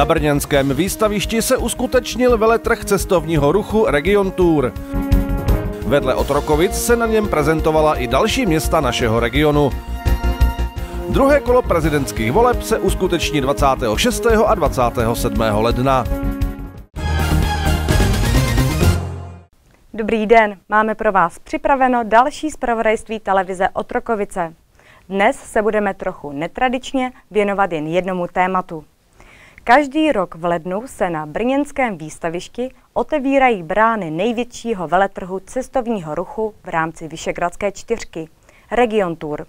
Na brněnském výstavišti se uskutečnil veletrh cestovního ruchu Region Tour. Vedle Otrokovic se na něm prezentovala i další města našeho regionu. Druhé kolo prezidentských voleb se uskuteční 26. a 27. ledna. Dobrý den, máme pro vás připraveno další zpravodajství televize Otrokovice. Dnes se budeme trochu netradičně věnovat jen jednomu tématu. Každý rok v lednu se na brněnském výstavišti otevírají brány největšího veletrhu cestovního ruchu v rámci Vyšegradské čtyřky – Region Tour.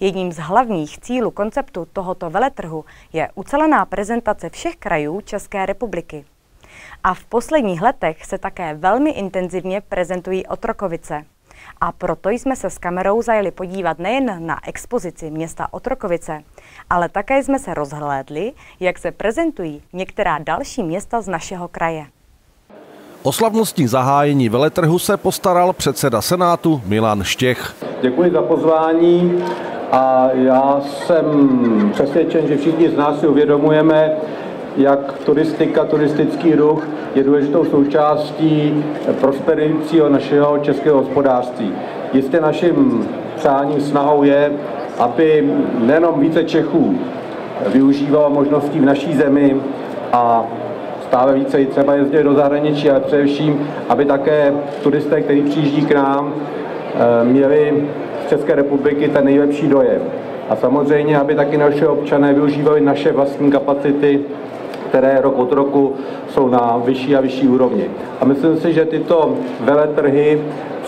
Jedním z hlavních cílů konceptu tohoto veletrhu je ucelená prezentace všech krajů České republiky. A v posledních letech se také velmi intenzivně prezentují Otrokovice. A proto jsme se s kamerou zajeli podívat nejen na expozici města Otrokovice, ale také jsme se rozhlédli, jak se prezentují některá další města z našeho kraje. O slavnostní zahájení veletrhu se postaral předseda Senátu Milan Štěch. Děkuji za pozvání a já jsem přesvědčen, že všichni z nás si uvědomujeme, jak turistika, turistický ruch je důležitou součástí prosperujícího našeho českého hospodářství. Jistě naším přáním, snahou je, aby nejenom více Čechů využívalo možností v naší zemi a stále více i třeba jezdili do zahraničí, ale především, aby také turisté, kteří přijíždí k nám, eh, měli z České republiky ten nejlepší dojem. A samozřejmě, aby taky naše občané využívali naše vlastní kapacity které rok od roku jsou na vyšší a vyšší úrovni. A myslím si, že tyto veletrhy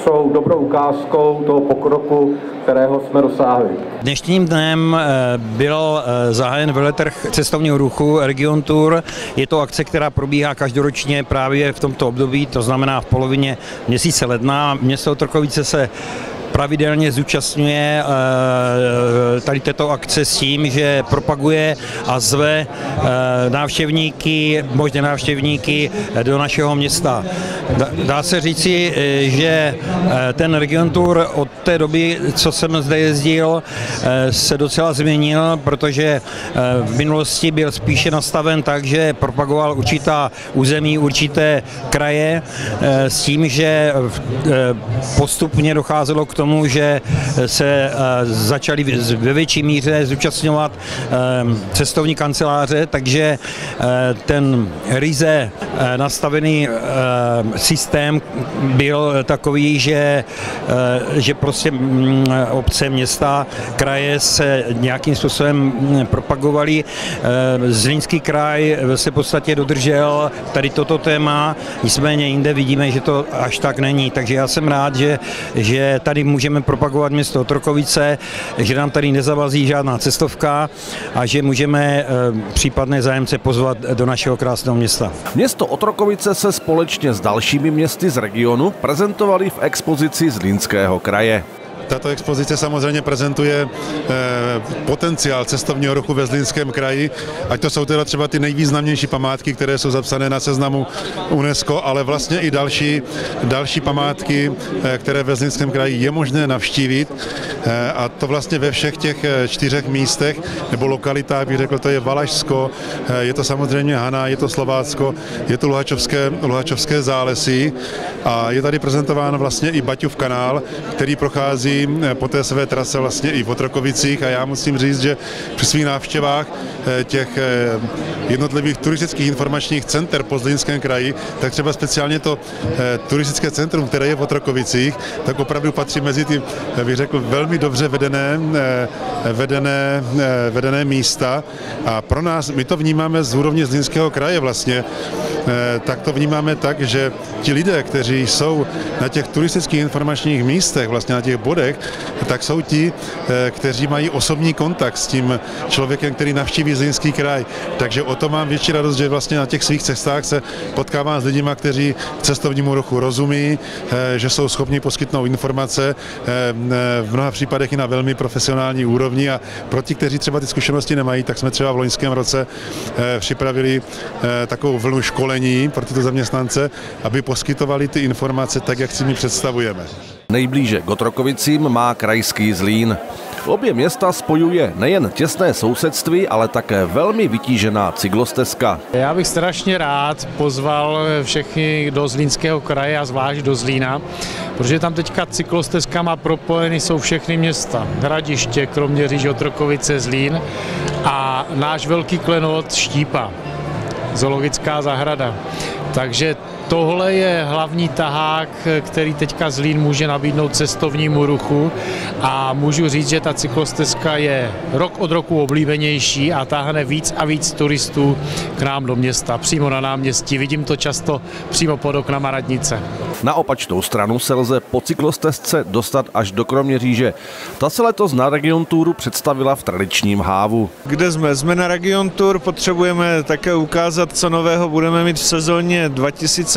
jsou dobrou ukázkou toho pokroku, kterého jsme dosáhli. Dnešním dnem eh, byl eh, zahájen veletrh cestovního ruchu Region Tour. Je to akce, která probíhá každoročně právě v tomto období, to znamená v polovině měsíce ledna. Město Otrokovice se pravidelně zúčastňuje eh, tady této akce s tím, že propaguje a zve eh, návštěvníky, možné návštěvníky do našeho města. Dá se říci, eh, že ten region tour od té doby, co jsem zde jezdil, se docela změnil, protože v minulosti byl spíše nastaven tak, že propagoval určitá území, určité kraje s tím, že postupně docházelo k tomu, že se eh, začaly ve větší míře zúčastňovat eh, cestovní kanceláře, takže eh, ten ryze nastavený systém byl takový, že, že prostě mm, obce, města, kraje se nějakým způsobem mm, propagovaly. Zlínský kraj se v podstatě dodržel tady toto téma, nicméně jinde vidíme, že to až tak není. Takže já jsem rád, že, že tady můžeme propagovat město Otrokovice, že nám tady nezavazí žádná cestovka a že můžeme eh, případné zájemce pozvat do našeho krásného města. Město Otrokovice se společně s dalšími městy z regionu prezentovali v expozici z Línského kraje. Tato expozice samozřejmě prezentuje eh, potenciál cestovního ruchu ve Zlínském kraji, ať to jsou teda třeba ty nejvýznamnější památky, které jsou zapsané na seznamu UNESCO, ale vlastně i další, další památky, eh, které ve Zlínském kraji je možné navštívit. Eh, a to vlastně ve všech těch čtyřech místech nebo lokalitách, bych řekl, to je Valašsko, je to samozřejmě Hana, je to Slovácko, je to Luhačovské, Luhačovské zálesí a je tady prezentován vlastně i Baťův kanál, který prochází Eh, po té své trase vlastně i v Otrokovicích. A já musím říct, že při svých návštěvách eh, těch eh, jednotlivých turistických informačních center po Zlínském kraji, tak třeba speciálně to turistické centrum, které je v Otrokovicích, tak opravdu patří mezi ty, bych řekl, velmi dobře vedené, vedené, vedené místa. A pro nás, my to vnímáme z úrovně Zlínského kraje vlastně, tak to vnímáme tak, že ti lidé, kteří jsou na těch turistických informačních místech, vlastně na těch bodech, tak jsou ti, eh, kteří mají osobní kontakt s tím člověkem, který navštíví Zlínský kraj. Takže o to mám větší radost, že vlastně na těch svých cestách se potkávám s lidmi, kteří cestovnímu ruchu rozumí, eh, že jsou schopni poskytnout informace eh, v mnoha případech i na velmi profesionální úrovni a pro ti, kteří třeba ty zkušenosti nemají, tak jsme třeba v loňském roce připravili takovou vlnu školení pro tyto zaměstnance, aby poskytovali ty informace tak, jak si my představujeme. Nejblíže k Otrokovicím má krajský Zlín. Obě města spojuje nejen těsné sousedství, ale také velmi vytížená cyklostezka. Já bych strašně rád pozval všechny do Zlínského kraje a zvlášť do Zlína, protože tam teďka cyklostezkama propojeny jsou všechny města. Hradiště, Kroměříž, Otrokovice, Zlín a náš velký klenot Štípa, zoologická zahrada. Takže tohle je hlavní tahák, který teďka Zlín může nabídnout cestovnímu ruchu a můžu říct, že ta cyklostezka je rok od roku oblíbenější a táhne víc a víc turistů k nám do města, přímo na náměstí. Vidím to často přímo pod oknama radnice. Na opačnou stranu se lze po cyklostezce dostat až do Kroměříže. Ta se letos na Region Touru představila v tradičním hávu. Kde jsme? Jsme na Region Tour, potřebujeme také ukázat, co nového budeme mít v sezóně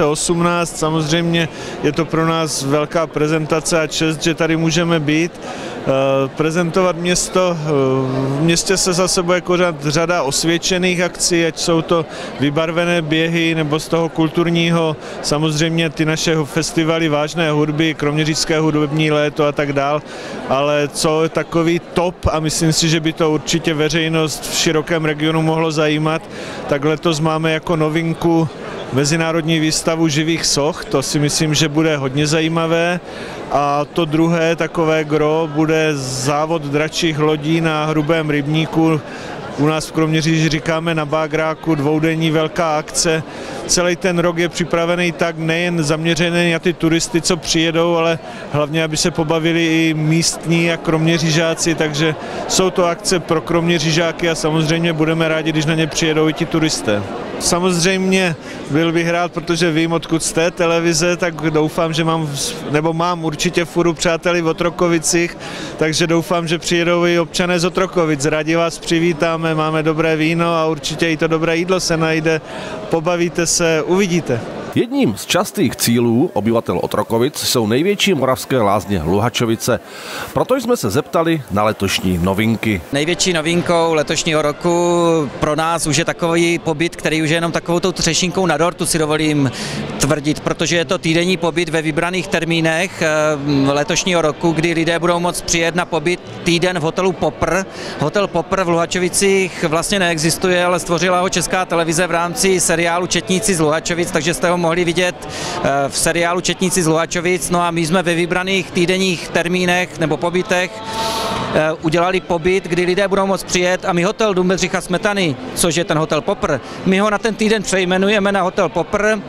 2018. Samozřejmě je to pro nás velká prezentace a čest, že tady můžeme být. Eh, prezentovat město. Eh, v městě se za sebou jako řada osvědčených akcí, ať jsou to vybarvené běhy nebo z toho kulturního, samozřejmě ty naše festivaly vážné hudby, kroměřížské hudební léto a tak dál, ale co je takový top a myslím si, že by to určitě veřejnost v širokém regionu mohlo zajímat, tak letos máme jako novinku mezinárodní výstavu živých soch, to si myslím, že bude hodně zajímavé. A to druhé takové gro bude závod dračích lodí na hrubém rybníku u nás v Kroměříži říkáme na Bágráku dvoudenní velká akce. Celý ten rok je připravený tak nejen zaměřený na ty turisty, co přijedou, ale hlavně, aby se pobavili i místní a kroměřížáci, takže jsou to akce pro kroměřížáky a samozřejmě budeme rádi, když na ně přijedou i ti turisté. Samozřejmě byl bych rád, protože vím, odkud jste televize, tak doufám, že mám, nebo mám určitě furu přáteli v Otrokovicích, takže doufám, že přijedou i občané z Otrokovic. Rádi vás přivítáme, máme dobré víno a určitě i to dobré jídlo se najde. Pobavíte se, uvidíte. Jedním z častých cílů obyvatel Otrokovic jsou největší moravské lázně Luhačovice. Proto jsme se zeptali na letošní novinky. Největší novinkou letošního roku pro nás už je takový pobyt, který už je jenom takovou tou třešinkou na dortu, si dovolím tvrdit, protože je to týdenní pobyt ve vybraných termínech eh, letošního roku, kdy lidé budou moct přijet na pobyt týden v hotelu Popr. Hotel Popr v Luhačovicích vlastně neexistuje, ale stvořila ho Česká televize v rámci seriálu Četníci z Luhačovic, takže jste ho mohli vidět eh, v seriálu Četníci z Luhačovic. No a my jsme ve vybraných týdenních termínech nebo pobytech eh, udělali pobyt, kdy lidé budou moct přijet a my hotel Dům Smetany, což je ten hotel Popr, my ho na ten týden přejmenujeme na hotel Popr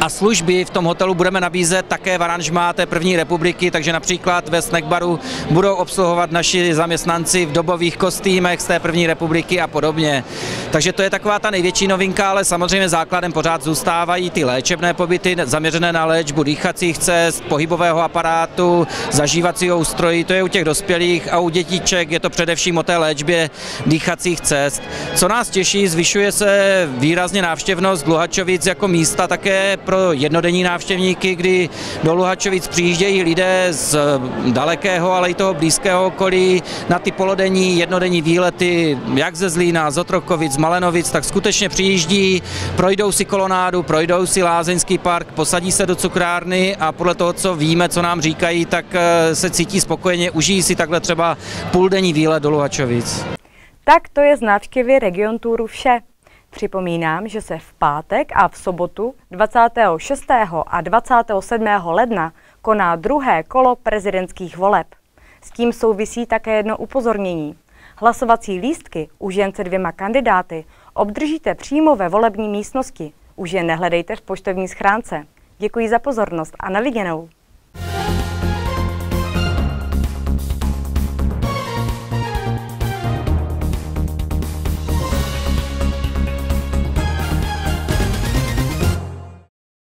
a služby v tom hotelu budeme nabízet také v aranžmá té první republiky, takže například ve snackbaru budou obsluhovat naši zaměstnanci v dobových kostýmech z té první republiky a podobně. Takže to je taková ta největší novinka, ale samozřejmě základem pořád zůstávají ty léčebné pobyty zaměřené na léčbu dýchacích cest, pohybového aparátu, zažívacího ústrojí, to je u těch dospělých a u dětíček je to především o té léčbě dýchacích cest. Co nás těší, zvyšuje se výrazně návštěvnost Dluhačovic jako místa také pro jednodenní návštěvníky, kdy do Luhačovic přijíždějí lidé z dalekého, ale i toho blízkého okolí na ty polodenní, jednodenní výlety, jak ze Zlína, z Otrokovic, z Malenovic, tak skutečně přijíždí, projdou si kolonádu, projdou si Lázeňský park, posadí se do cukrárny a podle toho, co víme, co nám říkají, tak eh, se cítí spokojeně, užijí si takhle třeba půldenní výlet do Luhačovic. Tak to je z návštěvy Region Touru vše. Připomínám, že se v pátek a v sobotu 26. a 27. ledna koná druhé kolo prezidentských voleb. S tím souvisí také jedno upozornění. Hlasovací lístky už jen se dvěma kandidáty obdržíte přímo ve volební místnosti. Už je nehledejte v poštovní schránce. Děkuji za pozornost a na viděnou.